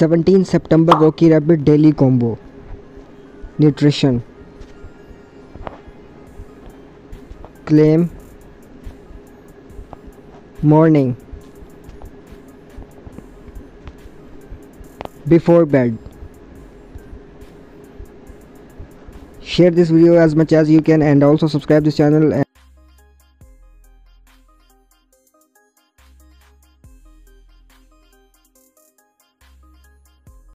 17 September Rocky Rabbit Daily Combo Nutrition Claim Morning Before bed Share this video as much as you can and also subscribe this channel